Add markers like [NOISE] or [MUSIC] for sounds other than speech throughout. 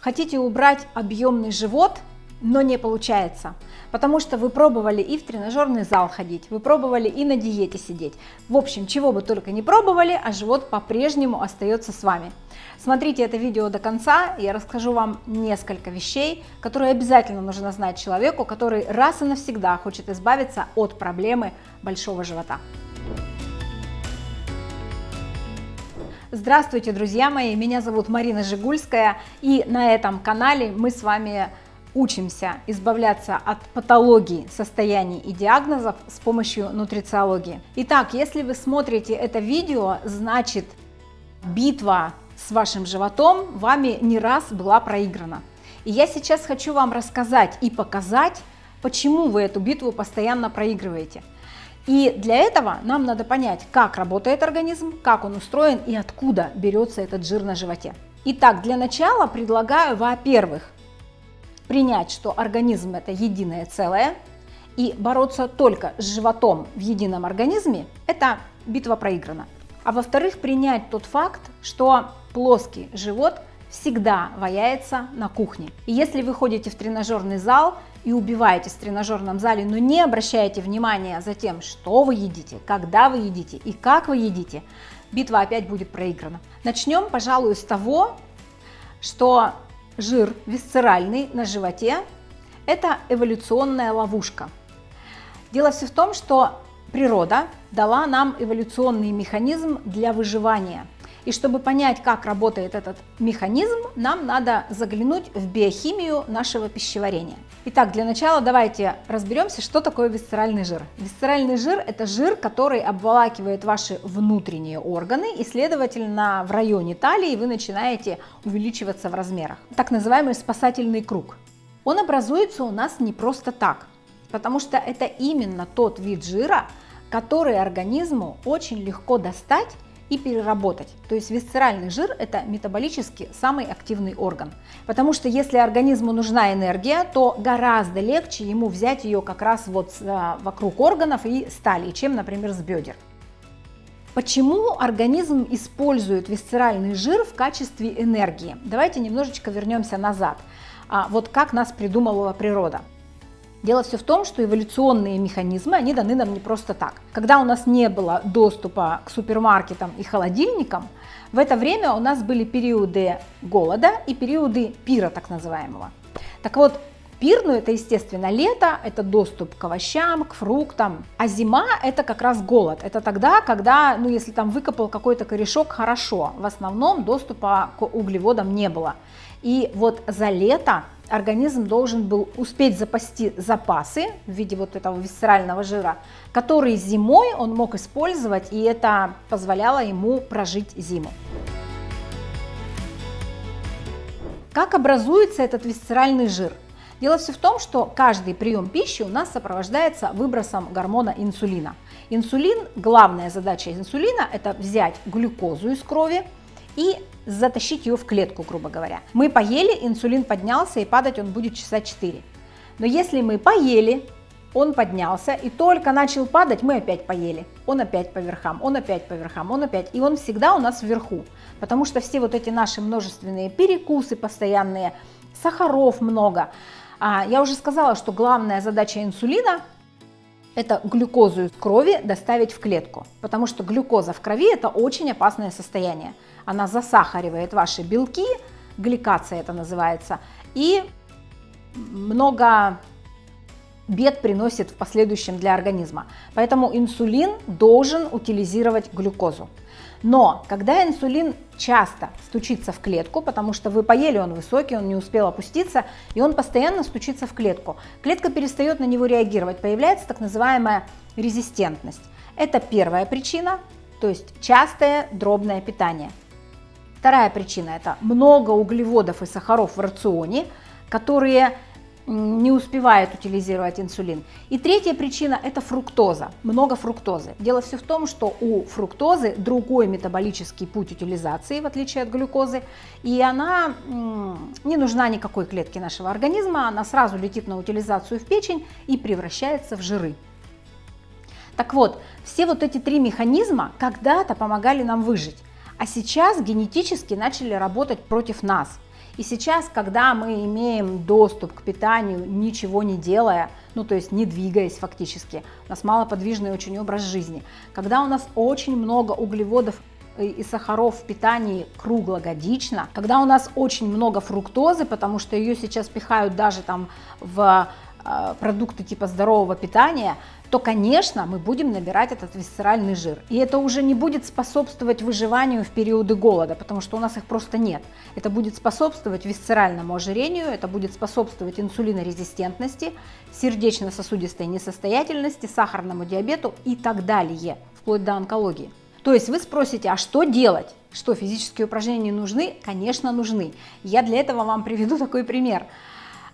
Хотите убрать объемный живот, но не получается, потому что вы пробовали и в тренажерный зал ходить, вы пробовали и на диете сидеть. В общем, чего бы только не пробовали, а живот по-прежнему остается с вами. Смотрите это видео до конца, я расскажу вам несколько вещей, которые обязательно нужно знать человеку, который раз и навсегда хочет избавиться от проблемы большого живота. Здравствуйте, друзья мои! Меня зовут Марина Жигульская, и на этом канале мы с вами учимся избавляться от патологий, состояний и диагнозов с помощью нутрициологии. Итак, если вы смотрите это видео, значит битва с вашим животом вами не раз была проиграна. И я сейчас хочу вам рассказать и показать, почему вы эту битву постоянно проигрываете – и для этого нам надо понять, как работает организм, как он устроен и откуда берется этот жир на животе. Итак, для начала предлагаю, во-первых, принять, что организм это единое целое, и бороться только с животом в едином организме – это битва проиграна. А во-вторых, принять тот факт, что плоский живот всегда ваяется на кухне. И если вы ходите в тренажерный зал и убиваетесь в тренажерном зале, но не обращаете внимания за тем, что вы едите, когда вы едите и как вы едите, битва опять будет проиграна. Начнем, пожалуй, с того, что жир висцеральный на животе – это эволюционная ловушка. Дело все в том, что природа дала нам эволюционный механизм для выживания – и чтобы понять, как работает этот механизм, нам надо заглянуть в биохимию нашего пищеварения. Итак, для начала давайте разберемся, что такое висцеральный жир. Висцеральный жир – это жир, который обволакивает ваши внутренние органы, и, следовательно, в районе талии вы начинаете увеличиваться в размерах. Так называемый спасательный круг. Он образуется у нас не просто так, потому что это именно тот вид жира, который организму очень легко достать и переработать. То есть висцеральный жир – это метаболически самый активный орган. Потому что если организму нужна энергия, то гораздо легче ему взять ее как раз вот а, вокруг органов и стали, чем, например, с бедер. Почему организм использует висцеральный жир в качестве энергии? Давайте немножечко вернемся назад. А, вот как нас придумала природа. Дело все в том, что эволюционные механизмы, они даны нам не просто так. Когда у нас не было доступа к супермаркетам и холодильникам, в это время у нас были периоды голода и периоды пира так называемого. Так вот, пир, ну это естественно лето, это доступ к овощам, к фруктам, а зима это как раз голод. Это тогда, когда, ну если там выкопал какой-то корешок, хорошо, в основном доступа к углеводам не было. И вот за лето организм должен был успеть запасти запасы в виде вот этого висцерального жира, который зимой он мог использовать, и это позволяло ему прожить зиму. Как образуется этот висцеральный жир? Дело все в том, что каждый прием пищи у нас сопровождается выбросом гормона инсулина. Инсулин, главная задача инсулина – это взять глюкозу из крови и затащить ее в клетку, грубо говоря. Мы поели, инсулин поднялся, и падать он будет часа 4. Но если мы поели, он поднялся и только начал падать, мы опять поели. Он опять по верхам, он опять по верхам, он опять. И он всегда у нас вверху. Потому что все вот эти наши множественные перекусы постоянные, сахаров много. А, я уже сказала, что главная задача инсулина это глюкозу из крови доставить в клетку, потому что глюкоза в крови это очень опасное состояние. Она засахаривает ваши белки, гликация это называется, и много бед приносит в последующем для организма. Поэтому инсулин должен утилизировать глюкозу. Но когда инсулин часто стучится в клетку, потому что вы поели, он высокий, он не успел опуститься, и он постоянно стучится в клетку, клетка перестает на него реагировать, появляется так называемая резистентность. Это первая причина, то есть частое дробное питание. Вторая причина – это много углеводов и сахаров в рационе, которые не успевает утилизировать инсулин. И третья причина – это фруктоза, много фруктозы. Дело все в том, что у фруктозы другой метаболический путь утилизации, в отличие от глюкозы, и она не нужна никакой клетке нашего организма, она сразу летит на утилизацию в печень и превращается в жиры. Так вот, все вот эти три механизма когда-то помогали нам выжить, а сейчас генетически начали работать против нас – И сейчас, когда мы имеем доступ к питанию, ничего не делая, ну то есть не двигаясь фактически, у нас малоподвижный очень образ жизни, когда у нас очень много углеводов и сахаров в питании круглогодично, когда у нас очень много фруктозы, потому что ее сейчас пихают даже там в э, продукты типа здорового питания, то, конечно, мы будем набирать этот висцеральный жир. И это уже не будет способствовать выживанию в периоды голода, потому что у нас их просто нет. Это будет способствовать висцеральному ожирению, это будет способствовать инсулинорезистентности, сердечно-сосудистой несостоятельности, сахарному диабету и так далее, вплоть до онкологии. То есть вы спросите, а что делать? Что физические упражнения нужны? Конечно, нужны. Я для этого вам приведу [LAUGHS] такой пример.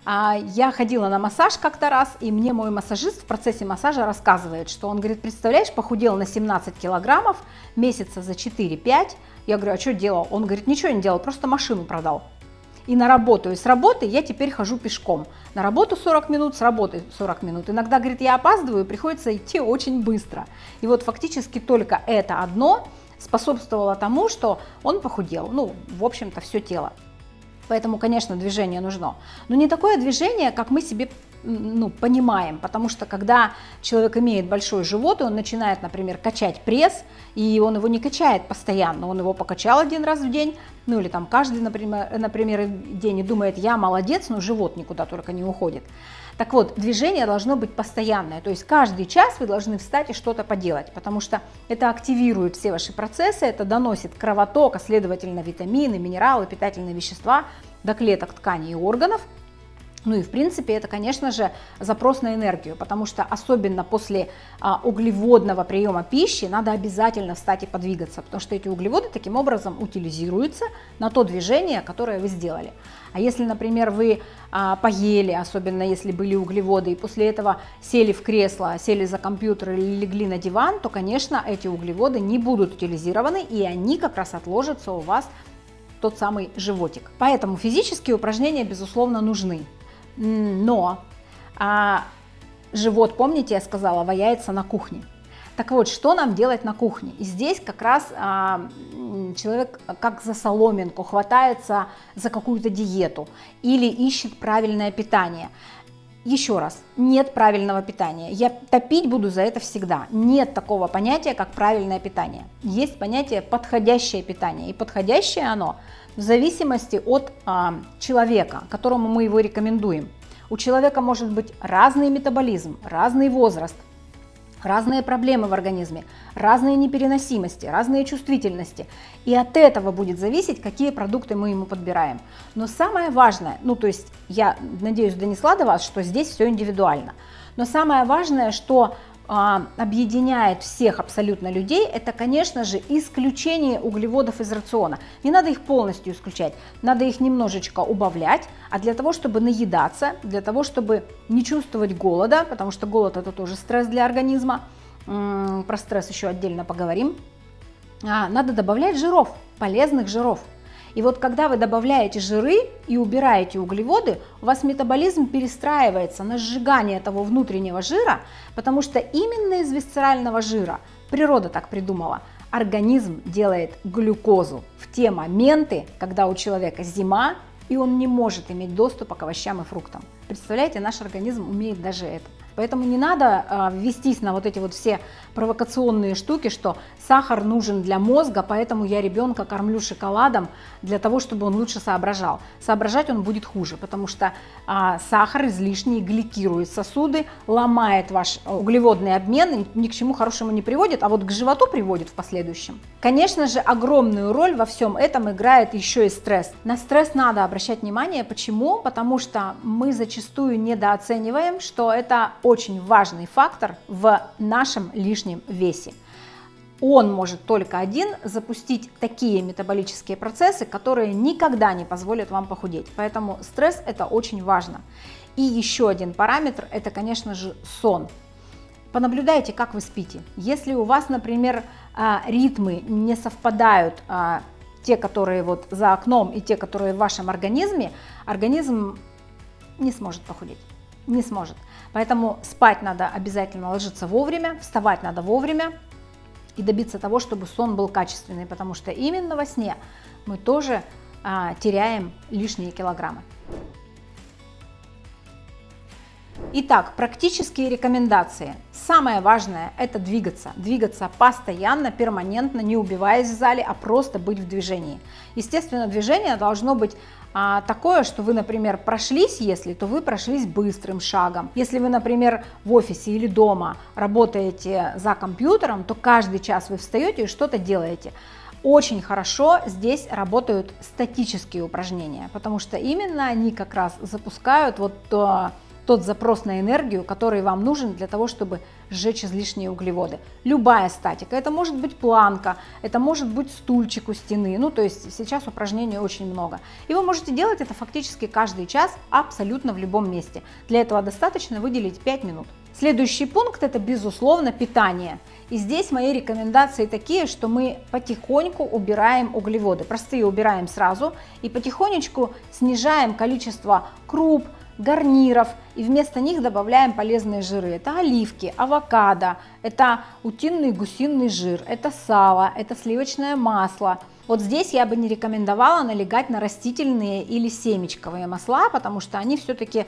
А, я ходила на массаж как-то раз, и мне мой массажист в процессе массажа рассказывает, что он говорит, представляешь, похудел на 17 килограммов месяца за 4-5. Я говорю, а что делал? Он говорит, ничего не делал, просто машину продал. И на работу, и с работы я теперь хожу пешком. На работу 40 минут, с работы 40 минут. Иногда, говорит, я опаздываю, приходится идти очень быстро. И вот фактически только это одно способствовало тому, что он похудел. Ну, в общем-то, все тело. Поэтому, конечно, движение нужно. Но не такое движение, как мы себе ну, понимаем, потому что когда человек имеет большой живот, и он начинает, например, качать пресс, и он его не качает постоянно, он его покачал один раз в день, ну или там каждый, например, например день и думает, я молодец, но живот никуда только не уходит. Так вот, движение должно быть постоянное, то есть каждый час вы должны встать и что-то поделать, потому что это активирует все ваши процессы, это доносит кровоток, а следовательно витамины, минералы, питательные вещества до клеток, тканей и органов, ну и в принципе это, конечно же, запрос на энергию, потому что особенно после а, углеводного приема пищи надо обязательно встать и подвигаться, потому что эти углеводы таким образом утилизируются на то движение, которое вы сделали. А если, например, вы а, поели, особенно если были углеводы, и после этого сели в кресло, сели за компьютер или легли на диван, то, конечно, эти углеводы не будут утилизированы, и они как раз отложатся у вас тот самый животик. Поэтому физические упражнения, безусловно, нужны. Но а, живот, помните, я сказала, ваяется на кухне. Так вот, что нам делать на кухне? И здесь как раз а, человек как за соломинку хватается за какую-то диету или ищет правильное питание. Еще раз, нет правильного питания. Я топить буду за это всегда. Нет такого понятия, как правильное питание. Есть понятие подходящее питание. И подходящее оно в зависимости от а, человека, которому мы его рекомендуем. У человека может быть разный метаболизм, разный возраст, разные проблемы в организме, разные непереносимости, разные чувствительности. И от этого будет зависеть, какие продукты мы ему подбираем. Но самое важное, ну то есть я надеюсь донесла до вас, что здесь все индивидуально. Но самое важное, что объединяет всех абсолютно людей, это, конечно же, исключение углеводов из рациона. Не надо их полностью исключать, надо их немножечко убавлять, а для того, чтобы наедаться, для того, чтобы не чувствовать голода, потому что голод это тоже стресс для организма, про стресс еще отдельно поговорим, а, надо добавлять жиров, полезных жиров. И вот когда вы добавляете жиры и убираете углеводы, у вас метаболизм перестраивается на сжигание того внутреннего жира, потому что именно из висцерального жира, природа так придумала, организм делает глюкозу в те моменты, когда у человека зима, и он не может иметь доступа к овощам и фруктам. Представляете, наш организм умеет даже это. Поэтому не надо э, вестись на вот эти вот все провокационные штуки, что сахар нужен для мозга, поэтому я ребенка кормлю шоколадом для того, чтобы он лучше соображал. Соображать он будет хуже, потому что э, сахар излишний гликирует сосуды, ломает ваш углеводный обмен, ни к чему хорошему не приводит, а вот к животу приводит в последующем. Конечно же, огромную роль во всем этом играет еще и стресс. На стресс надо обращать внимание. Почему? Потому что мы зачастую недооцениваем, что это очень важный фактор в нашем лишнем весе. Он может только один запустить такие метаболические процессы, которые никогда не позволят вам похудеть. Поэтому стресс это очень важно. И еще один параметр это, конечно же, сон. Понаблюдайте, как вы спите. Если у вас, например, а, ритмы не совпадают, а, те, которые вот за окном и те, которые в вашем организме, организм не сможет похудеть не сможет. Поэтому спать надо обязательно ложиться вовремя, вставать надо вовремя и добиться того, чтобы сон был качественный, потому что именно во сне мы тоже а, теряем лишние килограммы. Итак, практические рекомендации. Самое важное – это двигаться. Двигаться постоянно, перманентно, не убиваясь в зале, а просто быть в движении. Естественно, движение должно быть а, такое, что вы, например, прошлись, если, то вы прошлись быстрым шагом. Если вы, например, в офисе или дома работаете за компьютером, то каждый час вы встаете и что-то делаете. Очень хорошо здесь работают статические упражнения, потому что именно они как раз запускают вот то, тот запрос на энергию, который вам нужен для того, чтобы сжечь излишние углеводы. Любая статика, это может быть планка, это может быть стульчик у стены, ну то есть сейчас упражнений очень много. И вы можете делать это фактически каждый час абсолютно в любом месте. Для этого достаточно выделить 5 минут. Следующий пункт это безусловно питание. И здесь мои рекомендации такие, что мы потихоньку убираем углеводы. Простые убираем сразу и потихонечку снижаем количество круп, гарниров и вместо них добавляем полезные жиры. Это оливки, авокадо, это утиный гусиный жир, это сало, это сливочное масло. Вот здесь я бы не рекомендовала налегать на растительные или семечковые масла, потому что они все-таки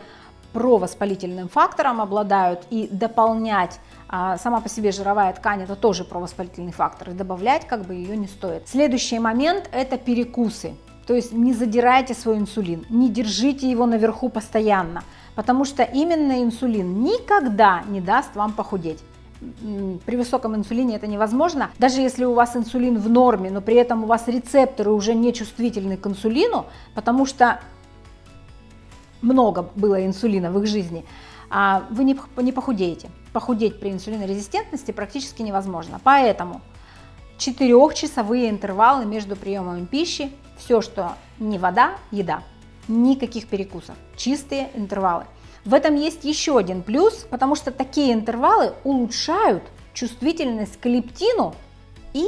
провоспалительным фактором обладают и дополнять а, сама по себе жировая ткань это тоже провоспалительный фактор и добавлять как бы ее не стоит. Следующий момент это перекусы. То есть не задирайте свой инсулин, не держите его наверху постоянно, потому что именно инсулин никогда не даст вам похудеть при высоком инсулине это невозможно. Даже если у вас инсулин в норме, но при этом у вас рецепторы уже не чувствительны к инсулину, потому что много было инсулина в их жизни, а вы не, похудеете. Похудеть при инсулинорезистентности практически невозможно. Поэтому четырехчасовые интервалы между приемами пищи все, что не вода, еда. Никаких перекусов, чистые интервалы. В этом есть еще один плюс, потому что такие интервалы улучшают чувствительность к лептину и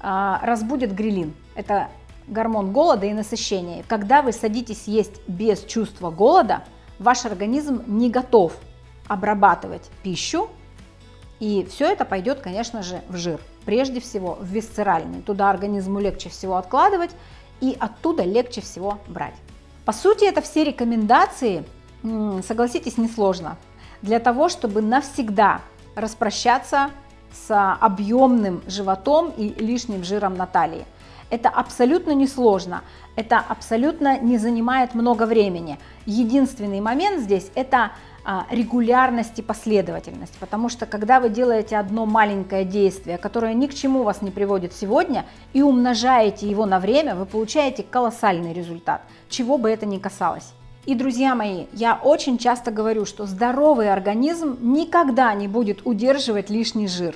а, разбудят грилин. Это гормон голода и насыщения. Когда вы садитесь есть без чувства голода, ваш организм не готов обрабатывать пищу, и все это пойдет, конечно же, в жир. Прежде всего в висцеральный. Туда организму легче всего откладывать, и оттуда легче всего брать. По сути, это все рекомендации, согласитесь, несложно, для того, чтобы навсегда распрощаться с объемным животом и лишним жиром на талии. Это абсолютно несложно, это абсолютно не занимает много времени. Единственный момент здесь это а, регулярность и последовательность, потому что когда вы делаете одно маленькое действие, которое ни к чему вас не приводит сегодня, и умножаете его на время, вы получаете колоссальный результат, чего бы это ни касалось. И, друзья мои, я очень часто говорю, что здоровый организм никогда не будет удерживать лишний жир.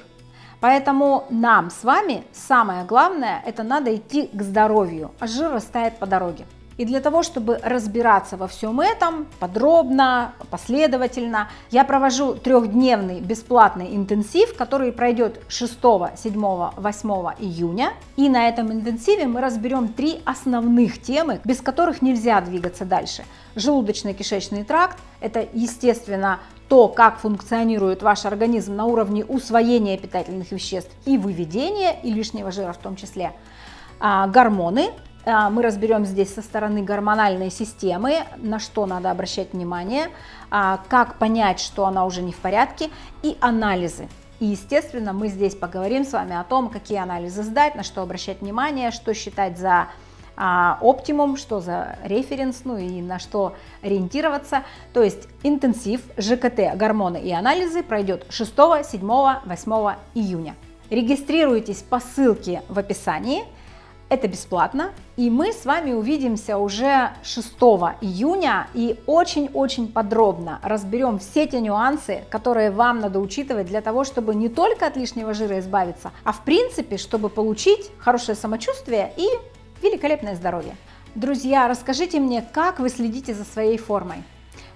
Поэтому нам с вами самое главное, это надо идти к здоровью, а жир растает по дороге. И для того, чтобы разбираться во всем этом подробно, последовательно, я провожу трехдневный бесплатный интенсив, который пройдет 6, 7, 8 июня. И на этом интенсиве мы разберем три основных темы, без которых нельзя двигаться дальше. Желудочно-кишечный тракт – это, естественно, то, как функционирует ваш организм на уровне усвоения питательных веществ и выведения, и лишнего жира в том числе. А, гормоны – мы разберем здесь со стороны гормональной системы, на что надо обращать внимание, а, как понять, что она уже не в порядке, и анализы. И, естественно, мы здесь поговорим с вами о том, какие анализы сдать, на что обращать внимание, что считать за а, оптимум, что за референс, ну и на что ориентироваться. То есть интенсив ЖКТ, гормоны и анализы пройдет 6, 7, 8 июня. Регистрируйтесь по ссылке в описании – это бесплатно, и мы с вами увидимся уже 6 июня и очень-очень подробно разберем все те нюансы, которые вам надо учитывать для того, чтобы не только от лишнего жира избавиться, а в принципе, чтобы получить хорошее самочувствие и великолепное здоровье. Друзья, расскажите мне, как вы следите за своей формой.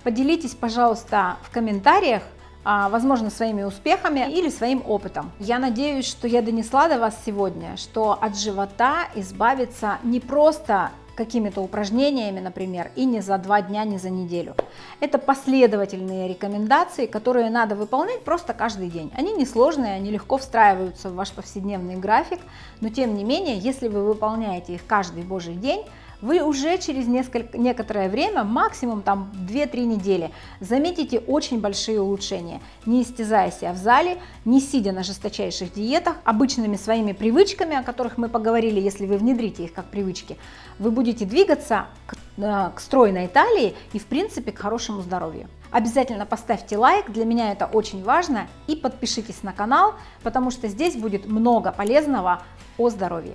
Поделитесь, пожалуйста, в комментариях, возможно, своими успехами или своим опытом. Я надеюсь, что я донесла до вас сегодня, что от живота избавиться не просто какими-то упражнениями, например, и не за два дня, не за неделю. Это последовательные рекомендации, которые надо выполнять просто каждый день. Они несложные, они легко встраиваются в ваш повседневный график, но тем не менее, если вы выполняете их каждый божий день, вы уже через несколько, некоторое время, максимум там 2-3 недели, заметите очень большие улучшения, не истязая себя в зале, не сидя на жесточайших диетах, обычными своими привычками, о которых мы поговорили, если вы внедрите их как привычки, вы будете двигаться к, э, к стройной талии и в принципе к хорошему здоровью. Обязательно поставьте лайк, для меня это очень важно, и подпишитесь на канал, потому что здесь будет много полезного о здоровье.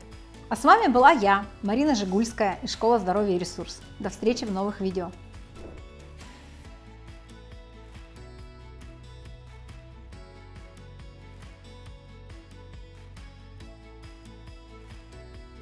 А с вами была я, Марина Жигульская из Школы здоровья и ресурс. До встречи в новых видео.